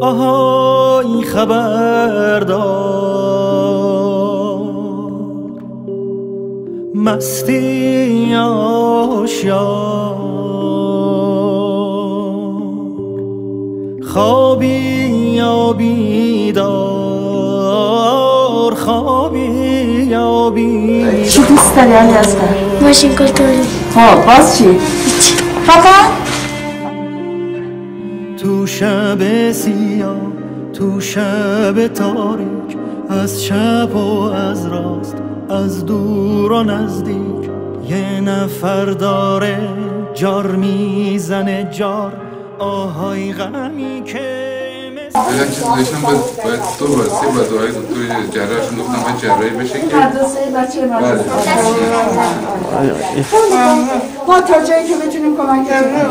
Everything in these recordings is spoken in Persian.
آهای خبردار مستی آشیار. خوابی یا بیدار خوابی یا بیدار. چی دوست داری علی اصغر ماشین کلتوری. ها باز چی؟ فقط؟ تو شب سیاه تو شب تاریک از چپ و از راست از دور و نزدیک. یه نفر داره جار می‌زنه جار آهای غمی که چیزایشم باید باید دو بار سه بار دعای دکتر جراحشون گفتم باید جراحی بشه که مدرسه بچه بله. ما تا جایی که بتونیم کمک کنیم.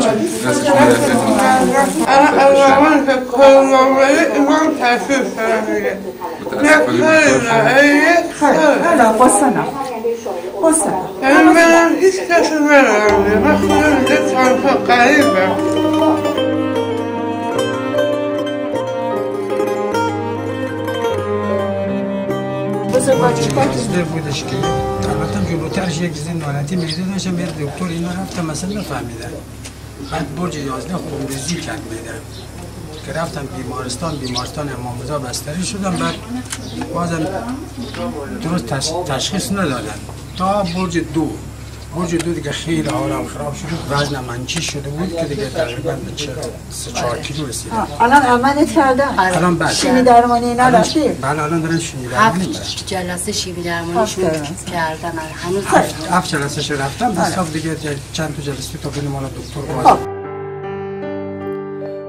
خیلی حالا باسنا باسنا یعنی منم هیچ کسی ندارم. من خودم چند تا قریبم. بزرگ بچه بودش که البته جلوترش یک زن نالتی میده داشتم بیر دکتر اینا رفتم مثلا نفهمیدن بعد برج یازده خونریزی کرد میدن که رفتم بیمارستان بیمارستان امام رضا بستری شدم. بعد بازم درست تش- تشخیص ندادن. تا برج دو. برج دو دیگه خیلی حالم خراب شد. وزنم منچی شده بود که دیگه تقریبا به چه سه چهار کیلو رسیدم الان عملت کردن. الان بعد شیمی درمانی اینا رفتی بله الان دارن شیمی درمانی. هفت جلسه شیمی درمانیشون هفت کردن. هنوز هفت جلسه شو رفتم حساب دیگه چند تا جلسه تا بین مال دکتر خب. باز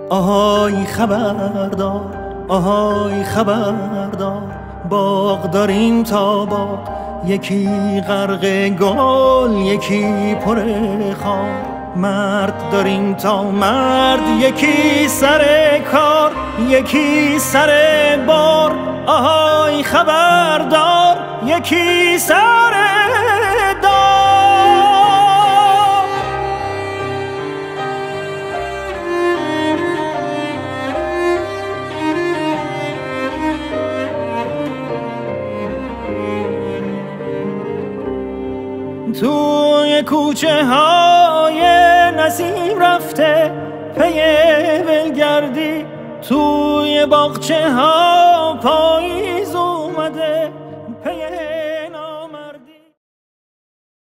آهای خبردار آهای خبردار باغ داریم تا باغ. یکی غرق گل یکی پر خار. مرد داریم تا مرد یکی سر کار یکی سر بار. آهای خبردار یکی سر توی کوچه های نسیم رفته پی ولگردی توی باغچه ها پاییز